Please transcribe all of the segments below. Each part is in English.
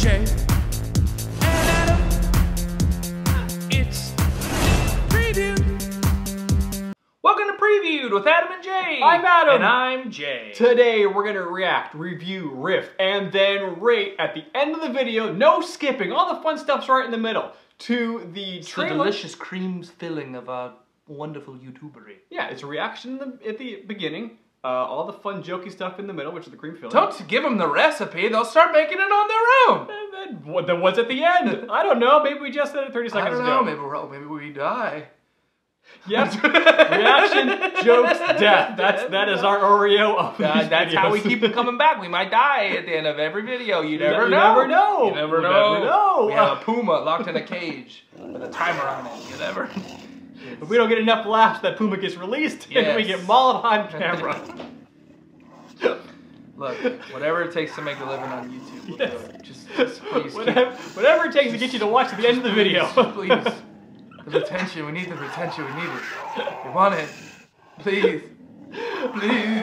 Jay. And Adam. It's pReview'd. Welcome to pReview'd with Adam and Jay. I'm Adam. And I'm Jay. Today we're gonna react, review, riff, and then rate at the end of the video. No skipping. All the fun stuff's right in the middle. To the It's the delicious creams filling of a wonderful YouTubery. Yeah, it's a reaction the, at the beginning. Uh, all the fun, jokey stuff in the middle, which is the cream filling. Don't give them the recipe, they'll start making it on their own. And then what? Then what's at the end? I don't know. Maybe we just said it 30 I seconds don't know, ago. maybe, we're, oh, maybe we die. Yes. reaction, jokes, death. That's that is our Oreo of these that's how we videos. keep coming back. We might die at the end of every video. You never you know. never know. You never You know. never know. We have a puma locked in a cage with a timer on it. You never. If we don't get enough laughs, that Puma gets released, and we get mauled on camera. Look, whatever it takes to make a living on YouTube. Yes. do. Just, just please, whatever, whatever it takes to get you to watch the end of the video. keep, please. The retention. We need the retention. We need it. We want it. Please, please.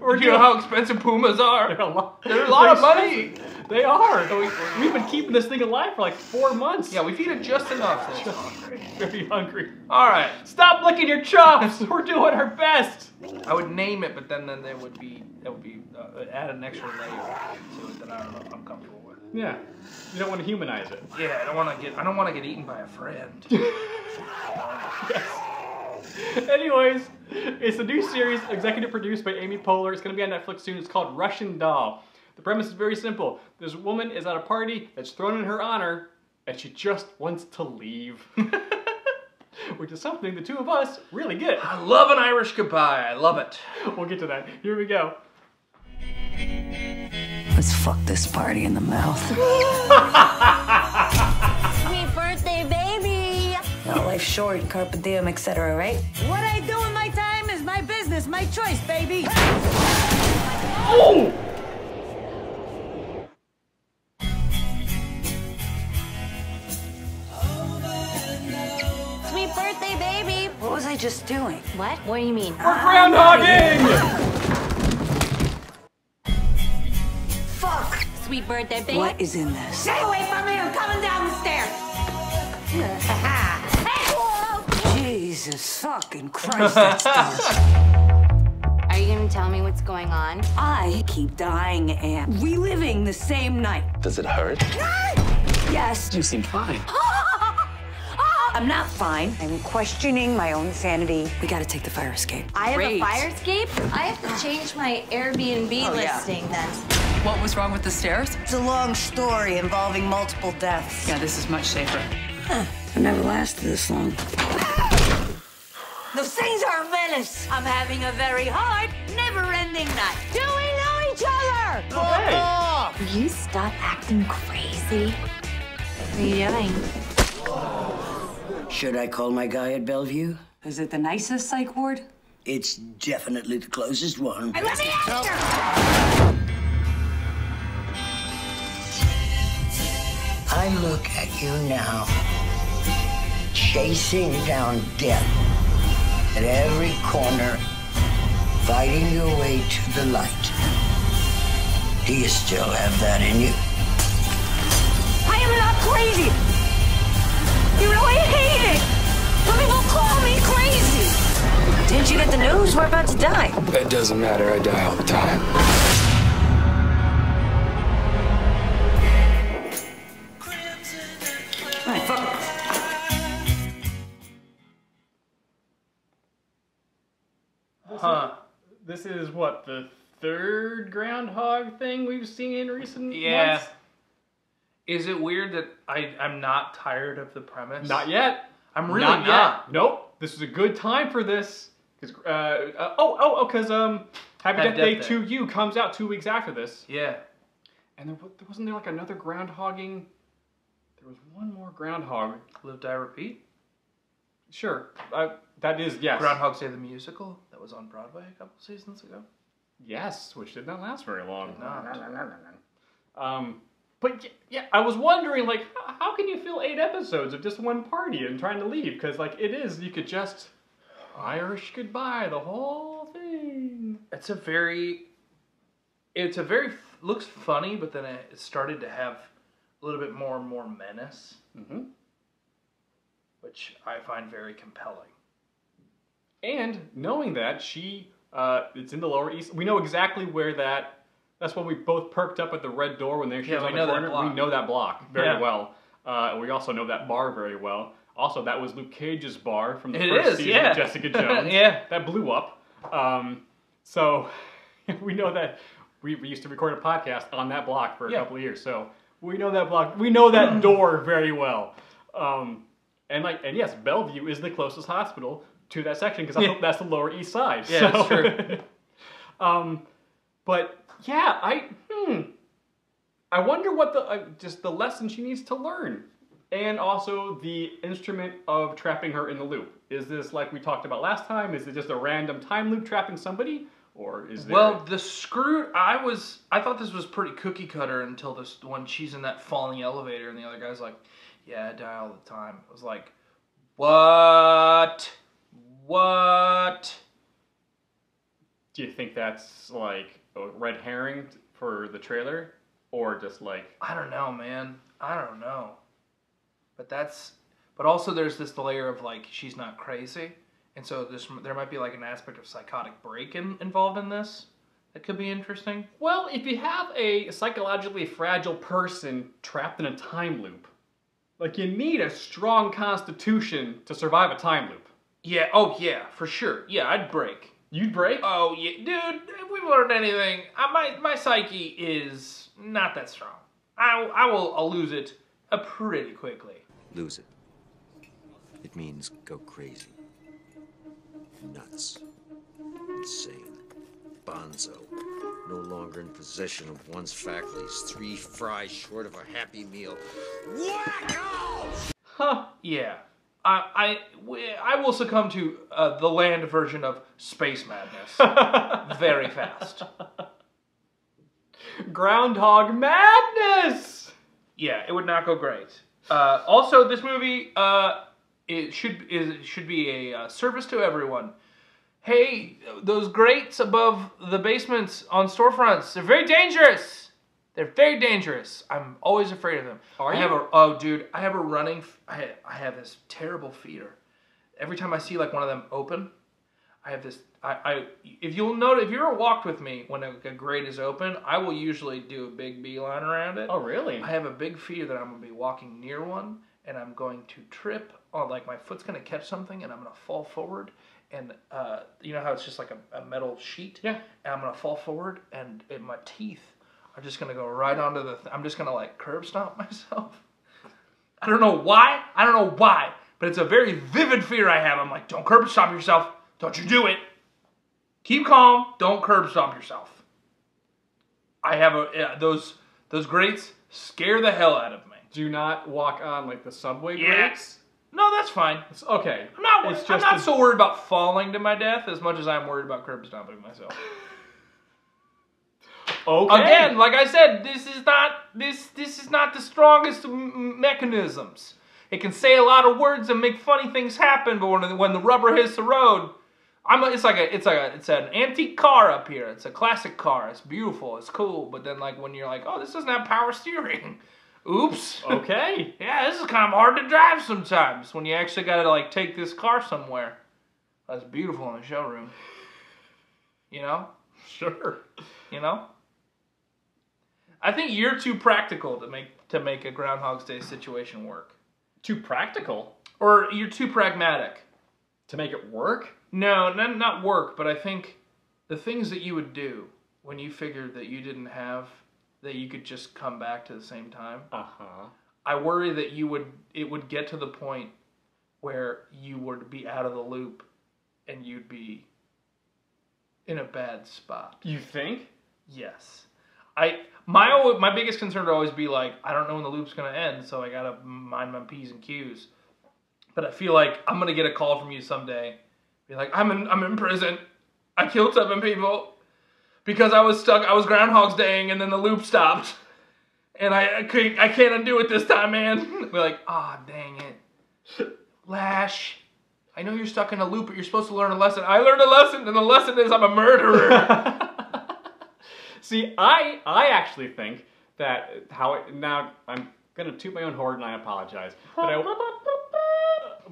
We're you know how expensive pumas They're are. a lot, They're a lot of they're money. They are. So we, we've been keeping this thing alive for like four months. Yeah, we feed it just enough. it's hungry. very hungry. All right. Stop licking your chops. We're doing our best. I would name it, but then then there would be that would be uh, add an extra layer to it that I don't know if I'm comfortable with. Yeah. You don't want to humanize it. Yeah, I don't want to get I don't want to get eaten by a friend. Anyways, it's a new series executive produced by Amy Poehler. It's going to be on Netflix soon. It's called Russian Doll. The premise is very simple. This woman is at a party that's thrown in her honor, and she just wants to leave. Which is something the two of us really get. I love an Irish goodbye. I love it. We'll get to that. Here we go. Let's fuck this party in the mouth. Sweet birthday, baby! Now life's short, carpe diem, etc. Right? What I do in my time is my business, my choice, baby! Oh! Sweet birthday, baby! What was I just doing? What? What do you mean? We're groundhogging! Fuck! Sweet birthday, baby! What is in this? Stay away from me! I'm coming down the stairs! hey! whoa. Jesus fucking Christ, that's dark. Are you gonna tell me what's going on? I keep dying and reliving the same night. Does it hurt? Yes. You seem fine. Oh, I'm not fine. I'm questioning my own sanity. We gotta take the fire escape. I have a fire escape? I have to change my Airbnb Oh, yeah. listing then. What was wrong with the stairs? It's a long story involving multiple deaths. Yeah, this is much safer. Huh. I never lasted this long. Those things are a menace. I'm having a very hard, never-ending night. Do we know each other? Oh, okay. Will you stop acting crazy? What are you doing? Should I call my guy at Bellevue? Is it the nicest psych ward? It's definitely the closest one. Let me answer! I look at you now, chasing down death at every corner, fighting your way to the light. Do you still have that in you? Didn't you get the news? We're about to die. It doesn't matter. I die all the time. All right, fuck. Huh. This is what, the third groundhog thing we've seen in recent Yeah. months? Is it weird that I I'm not tired of the premise? Not yet. I'm really not. not. Yet. Nope. This is a good time for this. 'Cause, uh, uh, oh, oh, oh, because um, Happy Happy Death Death Day. to You comes out two weeks after this. Yeah. And there, wa- there wasn't there like another groundhogging. There was one more groundhog. Live Die Repeat. Sure, uh, that is yes. Groundhog Day the musical that was on Broadway a couple seasons ago. Yes, which did not last very long. not. Um, but yeah, I was wondering, like, how can you fill eight episodes of just one party and trying to leave? Because like it is, you could just Irish goodbye the whole thing. It's a very, it's a very looks funny, but then it started to have a little bit more and more menace, Mhm. which I find very compelling. And knowing that she, uh, it's in the Lower East, we know exactly where that. That's when we both perked up at the red door when they Yeah, was on know the that corner. block. We know that block very Yeah. well, uh, we also know that bar very well. Also, that was Luke Cage's bar from the It first is, season yeah. of Jessica Jones. Yeah. that blew up. Um, so we know that we, we used to record a podcast on that block for a Yeah. couple of years. So we know that block. We know that door very well. Um, and like, and yes, Bellevue is the closest hospital to that section because that's, Yeah. the- that's the Lower East Side. Yeah, that's true. um, but yeah, I hmm, I wonder what the uh, just the lesson she needs to learn, and also the instrument of trapping her in the loop. Is this like we talked about last time? Is it just a random time loop trapping somebody, or is there? Well, the screw. I was. I thought this was pretty cookie cutter until this when she's in that falling elevator and the other guy's like, "Yeah, I die all the time." I was like, "What? What?" do you think that's like a red herring for the trailer, or just like I don't know, man. I don't know. But that's. But also, there's this layer of like she's not crazy, and so this there might be like an aspect of psychotic break in, involved in this. That could be interesting. Well, if you have a psychologically fragile person trapped in a time loop, like you need a strong constitution to survive a time loop. Yeah. Oh yeah, for sure. Yeah, I'd break. You'd break? Oh yeah, dude. If we've learned anything, uh, my my psyche is not that strong. I I will I'll lose it uh, pretty quickly. Lose it. It means go crazy. Nuts. Insane. Bonzo. No longer in possession of one's faculties. Three fries short of a happy meal. Wacko! Huh? Yeah. I I I will succumb to uh, the land version of space madness very fast. Groundhog madness! Yeah, it would not go great. Uh, also, this movie uh, it should is should be a uh, service to everyone. Hey, those grates above the basements on storefronts, they're very dangerous. They're very dangerous. I'm always afraid of them. Are I have you? a oh dude, I have a running—I have this terrible fear. Every time I see like one of them open, I have this. I, I if you'll note if you ever walked with me when a, a grate is open, I will usually do a big beeline around it. Oh, really? I have a big fear that I'm gonna be walking near one and I'm going to trip on like my foot's gonna catch something and I'm gonna fall forward and uh, you know how it's just like a, a metal sheet. Yeah. And I'm gonna fall forward and, and my teeth are just gonna go right onto the. Th- I'm just gonna like curb stomp myself. I don't know why. I don't know why, but it's a very vivid fear I have. I'm like, don't curb stomp yourself. Don't you do it. Keep calm. Don't curb stomp yourself. I have a yeah, those those grates scare the hell out of me. Do not walk on like the subway Yeah. grates. No, that's fine. It's okay. I'm not. It's I'm just not so worried about falling to my death as much as I'm worried about curb stomping myself. Okay. Again, like I said, this is not this this is not the strongest mechanisms. It can say a lot of words and make funny things happen, but when when the rubber hits the road, I'm a, it's like a it's like a it's an antique car up here. It's a classic car. It's beautiful. It's cool. But then like when you're like, oh, this doesn't have power steering. Oops. Okay. yeah, this is kind of hard to drive sometimes when you actually got to like take this car somewhere. That's beautiful in the showroom. You know. Sure. You know? I think you're too practical to make to make a Groundhog's Day situation work. Too practical Or you're too pragmatic. to make it work. No, not not work, but I think the things that you would do when you figured that you didn't have that you could just come back to the same time. Uh huh. I worry that you would it would get to the point where you would be out of the loop and you'd be in a bad spot. You think? Yes. I my my biggest concern would always be like I don't know when the loop's gonna end, so I gotta mind my p's and q's. But I feel like I'm gonna get a call from you someday, be like I'm in I'm in prison, I killed seven people because I was stuck. I was Groundhog's Daying, and then the loop stopped, and I I can't I can't undo it this time, man. be like ah dang it, Lash. I know you're stuck in a loop, but you're supposed to learn a lesson. I learned a lesson, and the lesson is I'm a murderer. See, I I actually think that how it, now I'm gonna toot my own horn and I apologize, but I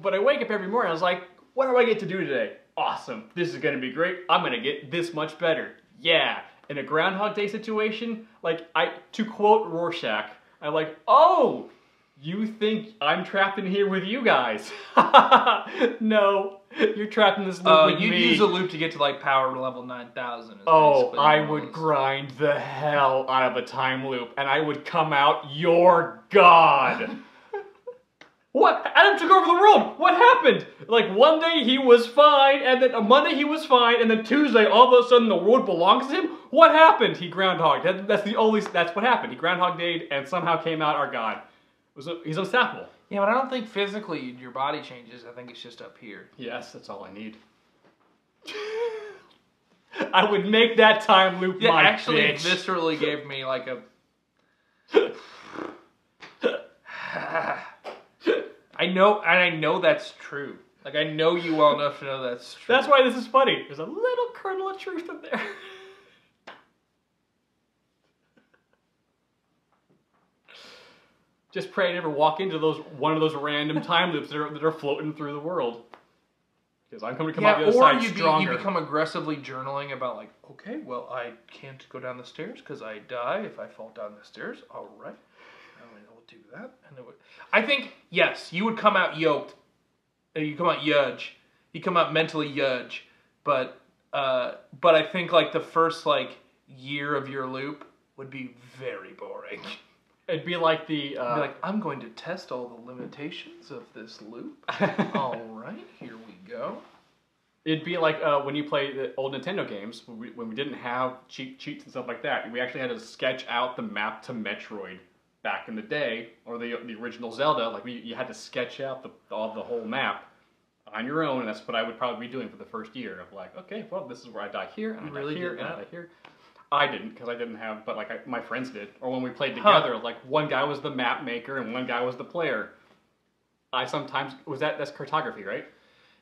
but I wake up every morning. I was like, what do I get to do today? Awesome! This is gonna be great. I'm gonna get this much better. Yeah. In a Groundhog Day situation, like I to quote Rorschach, I'm like, oh, you think I'm trapped in here with you guys? no, you're trapped in this loop Uh, with you'd me. use a loop to get to like power level 9000. Oh, I would grind the hell out of a time loop, and I would come out your god. what? Adam took over the world. What happened? Like one day he was fine, and then on Monday he was fine, and then Tuesday all of a sudden the world belongs to him. What happened? He groundhogged. That, that's the only. That's what happened. He groundhog dayed, and somehow came out our god. Was he's unstoppable. Yeah, but I don't think physically your body changes. I think it's just up here. Yes, that's all I need. I would make that time loop Yeah, actually, bitch. viscerally gave me like a. I know, and I know that's true. Like I know you well enough to know that's true. That's why this is funny. There's a little kernel of truth in there. Just pray I never walk into those one of those random time loops that are, that are floating through the world. Because I'm coming to come out the other or side you, be, you become aggressively journaling about like, okay, well, I can't go down the stairs because I die if I fall down the stairs. All right, I will do that, and it would. I think yes, you would come out yoked. Uh, You come out yudge. You come out mentally yudge, but uh, but I think like the first like year of your loop would be very boring. It'd be like the uh, Be like, I'm going to test all the limitations of this loop. all right, here we go. It'd be like uh, when you play the old Nintendo games, when we, when we didn't have cheat cheats and stuff like that. We actually had to sketch out the map to Metroid back in the day, or the the original Zelda. Like we, you had to sketch out the all the whole map on your own, and that's what I would probably be doing for the first year. Of like, okay, well, this is where I die here, and I really die here, and I die here. I didn't because I didn't have, but like I, my friends did. Or when we played Huh. together, like one guy was the map maker and one guy was the player. I sometimes was that that's cartography, right?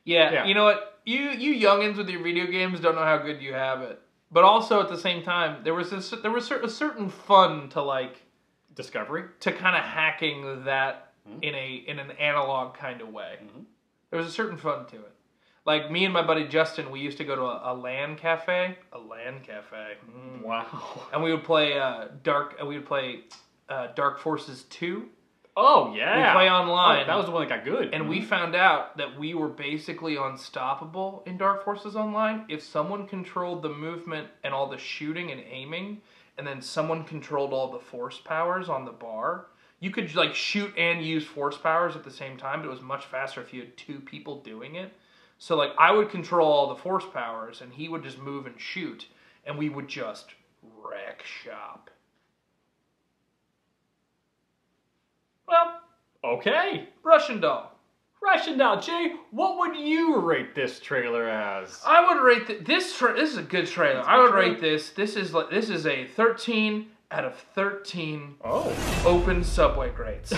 Yeah, Yeah. you know what? You you youngins with your video games don't know how good you have it. But also at the same time, there was this, there was a certain fun to like Discovery. to kind of hacking that Hmm. in a in an analog kind of way. Mm-hmm. There was a certain fun to it. Like me and my buddy Justin, we used to go to a, a LAN cafe, a LAN cafe, Mm. Wow. and we would play uh, Dark. And we would play uh, Dark Forces Two. Oh yeah. We play online. Oh, that was the one that got good. And we found out that we were basically unstoppable in Dark Forces Online if someone controlled the movement and all the shooting and aiming, and then someone controlled all the force powers on the bar. You could like shoot and use force powers at the same time, but it was much faster if you had two people doing it. So like I would control all the force powers, and he would just move and shoot, and we would just wreck shop. well, okay. Russian doll. Russian doll. Jay, what would you rate this trailer as? I would rate th- this. Tra- this is a good trailer. I would rate this. This is like this is a 13 out of 13 Oh. open subway grades.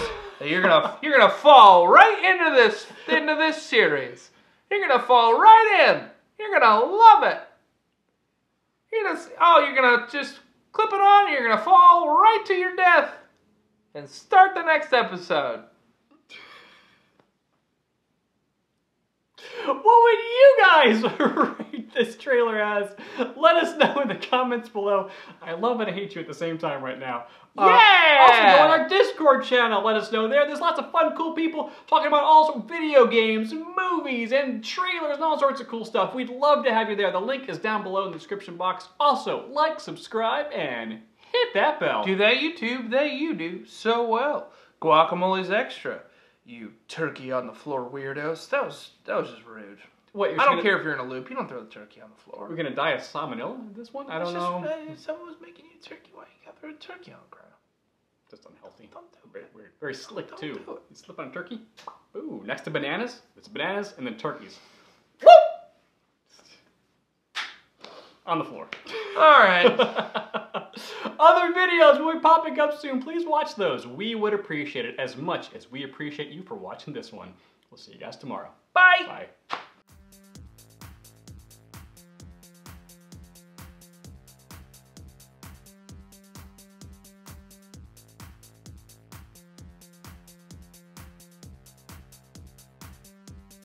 you're gonna you're gonna fall right into this into this series. You're gonna fall right in. You're gonna love it. You're gonna oh you're gonna just clip it on. You're gonna fall right to your death and start the next episode. What would you guys rate this trailer as? Let us know in the comments below. I love and I hate you at the same time right now. Uh, Yeah! Also, go on our Discord channel. Let us know there. There's lots of fun, cool people talking about all sorts of video games, movies, and trailers, and all sorts of cool stuff. We'd love to have you there. The link is down below in the description box. Also, like, subscribe, and hit that bell. Do that, YouTube? They you do so well. Guacamole's extra. You turkey on the floor weirdos. That was that was just rude. what, I don't gonna- care if you're in a loop. You don't throw the turkey on the floor. We're gonna die of salmonella in this one? I don't It's know. Just, uh, someone was making you turkey. Why you got throw a turkey on the ground? Just unhealthy. Don't do Very, weird. Very slick Don't too. do. You slip on a turkey. Ooh, next to bananas, it's bananas and then turkeys. On the floor. All right. Other videos will be popping up soon. Please watch those. We would appreciate it as much as we appreciate you for watching this one. We'll see you guys tomorrow. Bye. Bye.